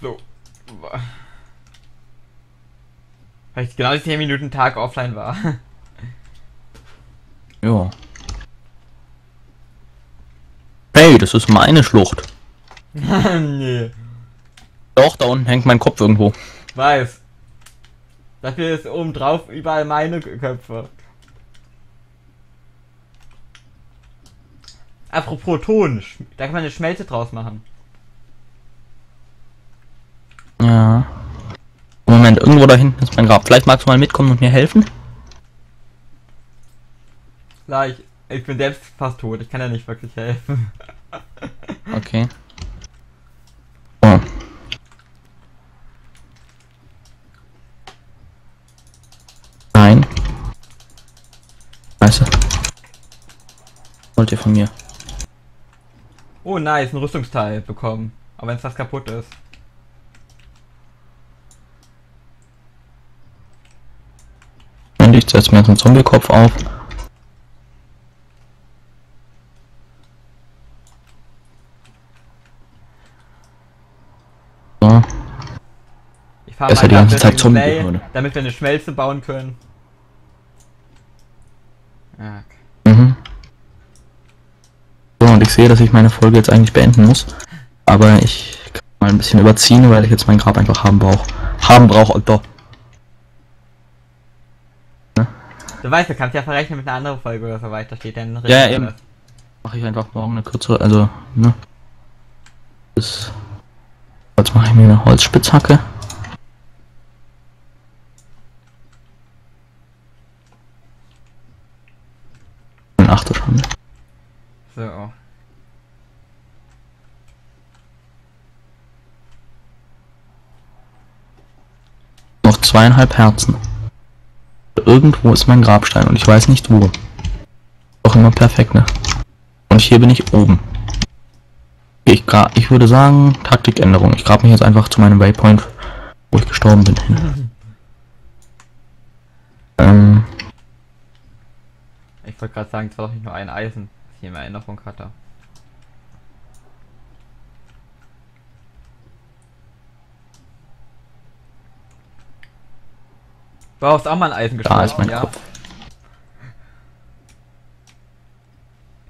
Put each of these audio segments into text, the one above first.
So. Weil ich genau die 10 Minuten Tag offline war. Ja. Hey, das ist meine Schlucht. nee. Doch, da unten hängt mein Kopf irgendwo. Weiß. Dafür ist oben drauf überall meine Köpfe. Apropos Ton, da kann man eine Schmelze draus machen. Moment, irgendwo da hinten ist mein Grab. Vielleicht magst du mal mitkommen und mir helfen? Klar, ich, ich bin selbst fast tot, ich kann ja nicht wirklich helfen. Okay. Oh. Nein. Scheiße. Wollt ihr von mir? Oh nice, ein Rüstungsteil bekommen. Aber wenn es das kaputt ist. Ich setze mir jetzt einen Zombie-Kopf auf. So. Ich fahre ja die mal ganze Zeit Zombie wurde. damit wir eine Schmelze bauen können. Ja, Mhm. So, und ich sehe, dass ich meine Folge jetzt eigentlich beenden muss. Aber ich kann mal ein bisschen überziehen, weil ich jetzt mein Grab einfach haben brauche. Haben brauche, Alter. Du weißt, du kannst ja verrechnen mit einer anderen Folge oder so weiter, steht dann Ja, ja, eben. Mache ich einfach morgen eine kürzere, also, ne? Das. Jetzt mache ich mir eine Holzspitzhacke. Ach du Schande. So. Noch zweieinhalb Herzen. Irgendwo ist mein Grabstein und ich weiß nicht wo. Auch immer perfekt, ne? Und hier bin ich oben. Ich, gra ich würde sagen, Taktikänderung. Ich grab mich jetzt einfach zu meinem Waypoint, wo ich gestorben bin, hin. ähm, Ich wollte gerade sagen, es war doch nicht nur ein Eisen, was ich in Erinnerung hatte. Hast auch mal ein Eisen da ist mein ja? Kopf.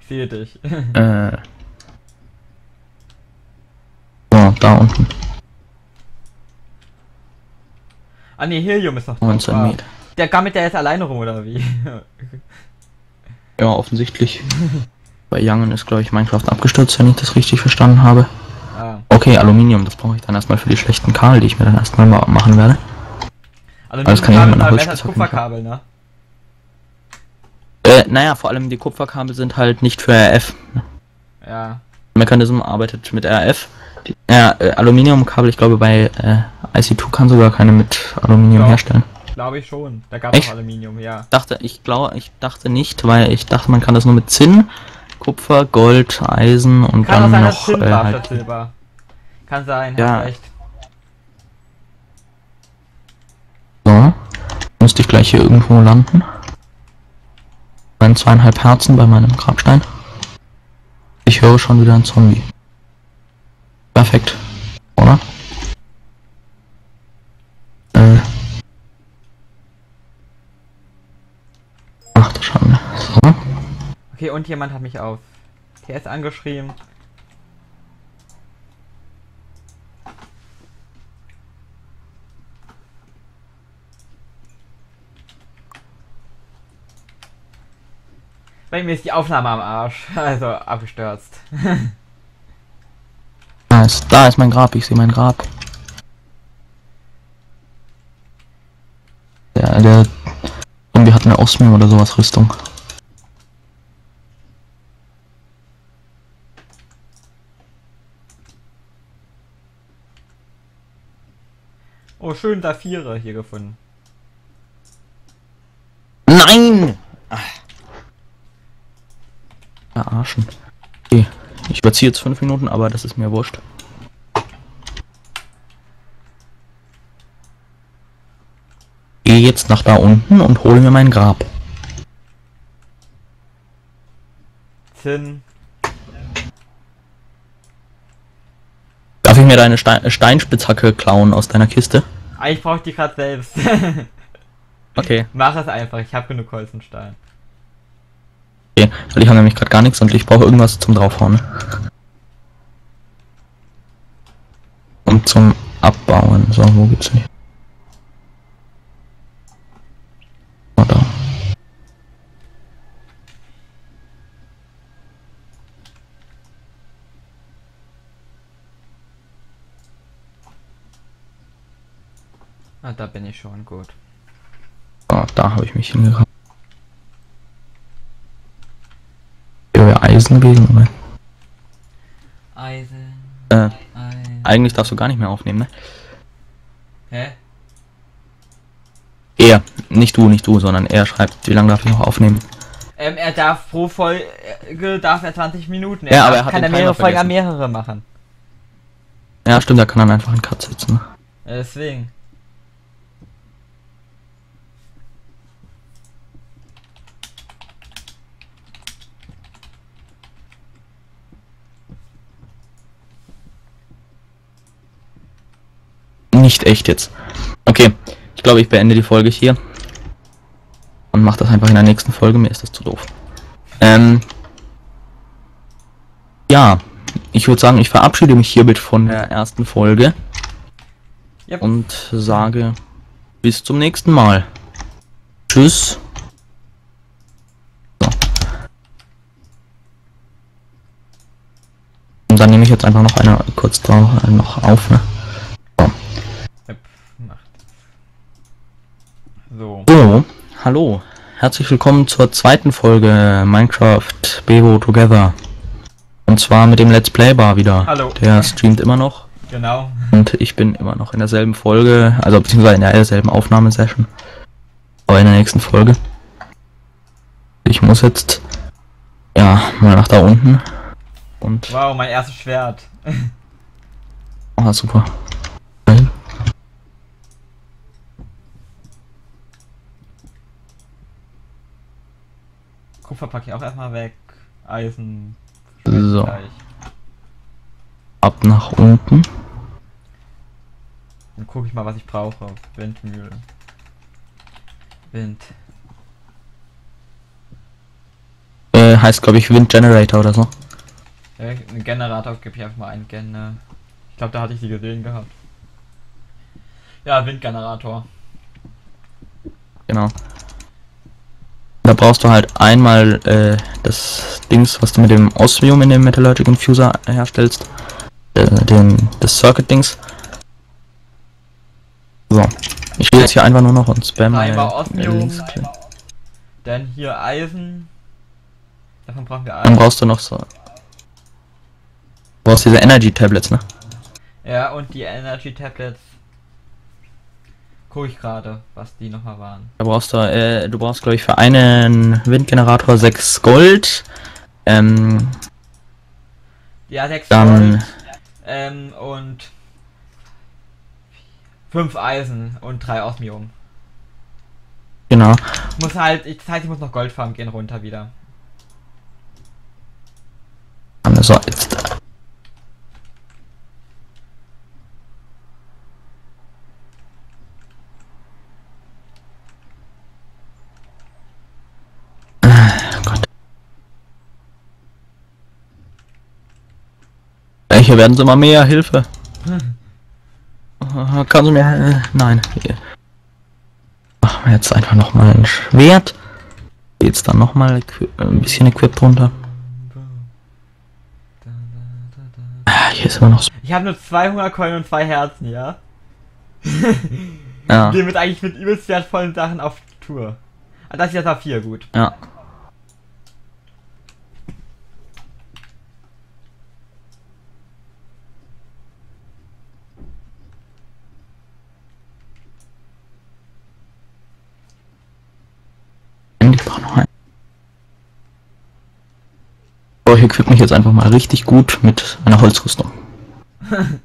Ich sehe dich. Äh. So, da unten. ah ne, Helium ist noch drauf. 19 Ah. Meter. Der gammelt der jetzt alleine rum, oder wie? Ja, offensichtlich. Bei Youngen ist, glaube ich, Minecraft abgestürzt, wenn ich das richtig verstanden habe. ah. Okay, Aluminium, das brauche ich dann erstmal für die schlechten Kabel, die ich mir dann erstmal ma machen werde. Also das kann ich Kabel mit einer ist besser als Kupferkabel, ne? Äh, naja, vor allem die Kupferkabel sind halt nicht für RF. Ja. Mechanism arbeitet mit RF. Die, ja, äh, Aluminiumkabel, ich glaube bei äh, IC2 kann sogar keine mit Aluminium Ja. herstellen. Glaube ich schon. Da gab es Aluminium, ja. Dachte, ich glaube, ich dachte nicht, weil ich dachte, man kann das nur mit Zinn, Kupfer, Gold, Eisen und Kann dann sein, dass noch Zinn äh, war halt, Silber. Kann sein, Ja. recht. So. Müsste ich gleich hier irgendwo landen. Mein zweieinhalb Herzen bei meinem Grabstein. Ich höre schon wieder einen Zombie. Perfekt. Oder? Äh. Ach du Schande. So. Okay, und jemand hat mich auf TS angeschrieben. Bei mir ist die Aufnahme am Arsch, also abgestürzt. Nice. Da ist mein Grab, ich sehe mein Grab. Der, der Zombie hat eine Osmio oder sowas Rüstung. Oh, schön Saphire hier gefunden. Nein! Verarschen. Okay. Ich überziehe jetzt fünf Minuten, aber das ist mir wurscht. Gehe jetzt nach da unten und hole mir mein Grab. Zinn. Darf ich mir deine Stein Steinspitzhacke klauen aus deiner Kiste? Eigentlich brauche ich die gerade selbst. Okay. Mach es einfach, ich habe genug Holz und Stein. Okay. Weil ich habe nämlich gerade gar nichts und ich brauche irgendwas zum draufhauen. Und zum Abbauen. So, wo gibt's nicht? Oh, da. Ah, da bin ich schon gut. Oh, da habe ich mich hingekommen. Wäre Eisen gewesen, aber. Eisen, Äh, Eisen. eigentlich darfst du gar nicht mehr aufnehmen, ne? Hä? Er, nicht du, nicht du, sondern er schreibt, wie lange darf ich noch aufnehmen? Ähm, er darf pro Folge darf er 20 Minuten. Ja, aber er hat kann er mehrere Folgen an mehrere machen. Ja, stimmt, da kann dann einfach einen Cut setzen. Ne? Ja, deswegen. Nicht echt jetzt. Okay, ich glaube, ich beende die Folge hier. Und mache das einfach in der nächsten Folge. Mir ist das zu doof. Ähm. Ja, ich würde sagen, ich verabschiede mich hiermit von der ersten Folge Yep. und sage bis zum nächsten Mal. Tschüss. So. Und dann nehme ich jetzt einfach noch eine kurz drauf, noch auf. Ne? Yep, macht. So. So, hallo. Herzlich willkommen zur zweiten Folge Minecraft Bevo Together. Und zwar mit dem Let's Play Bar wieder. Hallo. Der streamt immer noch. Genau. Und ich bin immer noch in derselben Folge, also beziehungsweise in derselben Aufnahmesession. Aber in der nächsten Folge. Ich muss jetzt ja mal nach da unten. Und Wow, mein erstes Schwert. ah, super. Kupfer packe ich auch erstmal weg. Eisen. So. Gleich. Ab nach unten. Dann gucke ich mal, was ich brauche. Windmühle. Wind. Äh, heißt glaube ich Wind Generator oder so. Ja, einen Generator gebe ich einfach mal ein Gen. Ich glaube, da hatte ich die gesehen gehabt. Ja, Windgenerator. Genau. Da brauchst du halt einmal äh, das Dings, was du mit dem Osmium in dem Metallurgic Infuser herstellst. Äh, den, das Circuit-Dings. So. Ich will jetzt hier einfach nur noch und spam Einmal Osmium. Dann hier Eisen. Davon brauchen wir Dann Eisen. brauchst du noch so. Du brauchst diese Energy Tablets, ne? Ja, und die Energy Tablets. Gucke ich gerade, was die nochmal waren. Da brauchst du, äh, du brauchst glaube ich für einen Windgenerator 6 Gold. Ähm, Ja, 6 dann Gold, ähm, und 5 Eisen und 3 Osmium. genau. Ich muss halt, ich, das heißt, ich muss noch Gold farmen gehen runter wieder. So, jetzt. Ah, Gott. Äh, Hier werden sie immer mehr, Hilfe. Äh, Kannst du mir... Äh, nein. Hier. Machen wir jetzt einfach nochmal ein Schwert. Jetzt dann nochmal ein bisschen Equip runter. Ah, Hier ist immer noch so. Ich habe nur zwei Hungerkeulen und zwei Herzen, ja? Ja, Gehen mit eigentlich mit übelst wertvollen Sachen auf Tour. Ah, das ist jetzt auf 4, gut. ja. Ich brauche noch einen. So, ich equip mich jetzt einfach mal richtig gut mit einer Holzrüstung.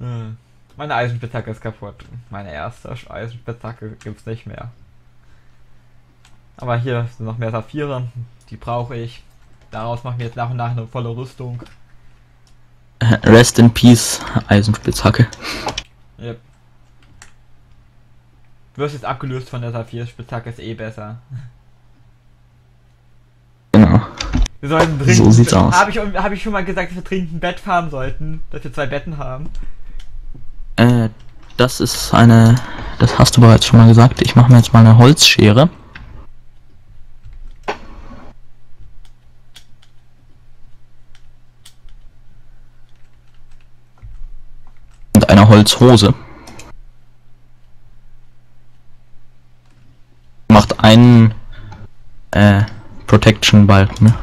Hm. Meine Eisenspitzhacke ist kaputt. Meine erste Eisenspitzhacke gibt's nicht mehr. Aber hier sind noch mehr Saphire, die brauche ich. Daraus machen wir jetzt nach und nach eine volle Rüstung. Rest in Peace, Eisenspitzhacke. Yep. Wirst jetzt abgelöst von der Saphir-Spitzhacke, ist eh besser. Wir sollten dringend. So sieht's aus. Habe ich, hab ich schon mal gesagt, dass wir dringend ein Bett farmen sollten? Dass wir zwei Betten haben? Äh, das ist eine. Das hast du bereits schon mal gesagt. Ich mache mir jetzt mal eine Holzschere. Und eine Holzhose. Macht einen äh, Protection Balken,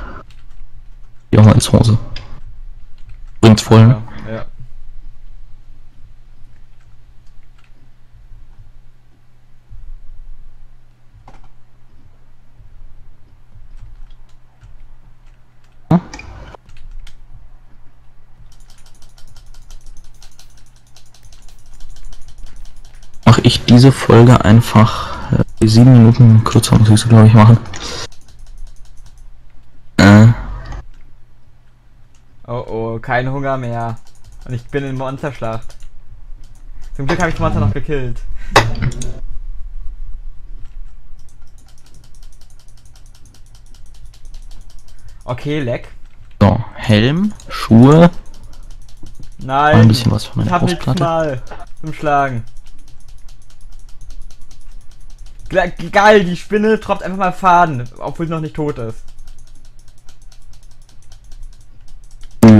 ne? Die Holzhose. Bringt's voll, ne? Ja. ja. mache ich diese Folge einfach äh, die sieben Minuten kürzer, muss ich so glaube ich machen. Oh oh, kein Hunger mehr. Und ich bin in Monsterschlacht. Zum Glück habe ich das Monster noch gekillt. Okay, leck. so, Helm, Schuhe, Nein. ein bisschen was von ich meiner hab nichts Brustplatte. mal zum Schlagen. Ge- Geil, die Spinne tropft einfach mal Faden, obwohl sie noch nicht tot ist.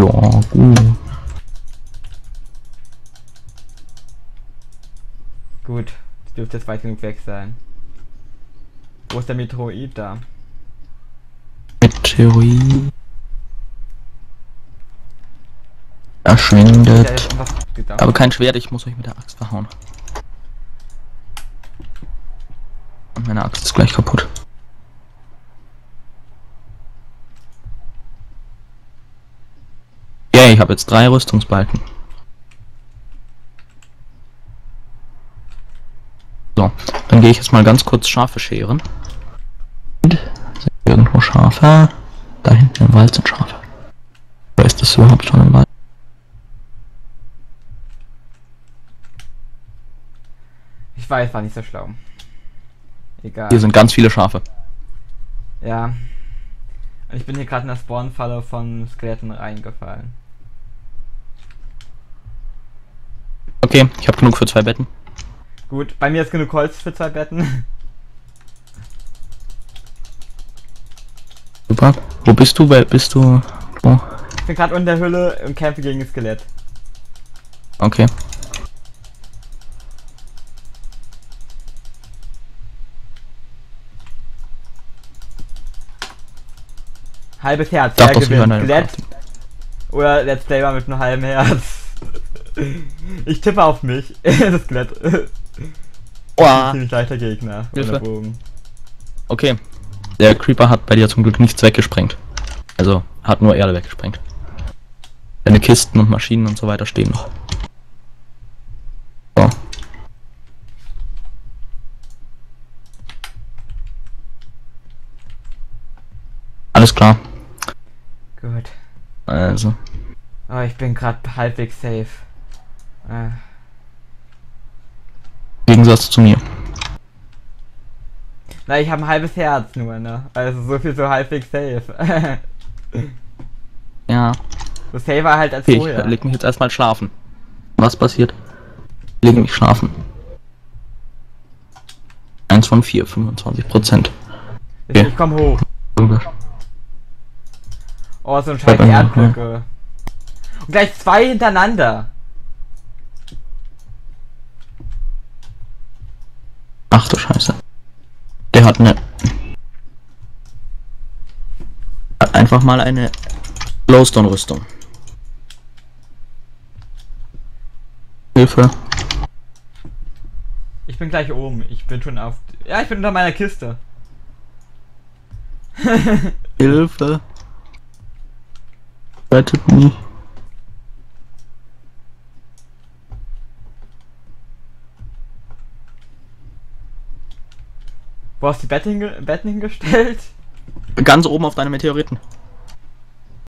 Ja, gut. Gut, die dürfte jetzt weit genug weg sein. Wo ist der Metroid da? Meteorit. Was gedacht. Aber kein Schwert, ich muss euch mit der Axt verhauen. Und meine Axt ist gleich kaputt. Ja, ich habe jetzt drei Rüstungsbalken. So, dann gehe ich jetzt mal ganz kurz Schafe scheren. Und, sind irgendwo Schafe? Da hinten im Wald sind Schafe. Oder ist das überhaupt schon im Wald? Ich weiß, war nicht so schlau. Egal. Hier sind ganz viele Schafe. Ja. Und ich bin hier gerade in der Spawnfalle von Skeletten reingefallen. Okay, ich habe genug für zwei Betten. Gut, bei mir ist genug Holz für zwei Betten. Super. Wo bist du? Wer bist du? Wo? Ich bin gerade unter der Hülle und kämpfe gegen das Skelett. Okay. Halbes Herz, Darf sicher gewinnt? oder Let's Player mit einem halben Herz? Ich tippe auf mich. das Skelett. Oha. Ziemlich leichter Gegner. Hilfe. Ohne Bogen. Okay. Der Creeper hat bei dir zum Glück nichts weggesprengt. Also, hat nur Erde weggesprengt. Deine Kisten und Maschinen und so weiter stehen noch. So. Alles klar. Gut. Also. Oh, ich bin gerade halbwegs safe. Äh, Gegensatz zu mir. na, ich habe ein halbes Herz nur, ne? Also so viel so halbwegs safe. Ja. so safer halt als Okay, ich vorher. leg mich jetzt erstmal schlafen. Was passiert? Ich lege mich schlafen. Eins von vier, 25 Prozent. Ich, ich komm hoch. Oh, so ein scheiß Erdbrücke. Und gleich zwei hintereinander. Ach du Scheiße. Der hat eine. Hat einfach mal eine Glowstone-Rüstung. Hilfe. Ich bin gleich oben. Ich bin schon auf. Ja, ich bin unter meiner Kiste. Hilfe. Rettet mich. Wo hast du die Betten, Betten hingestellt? Ganz oben auf deine Meteoriten.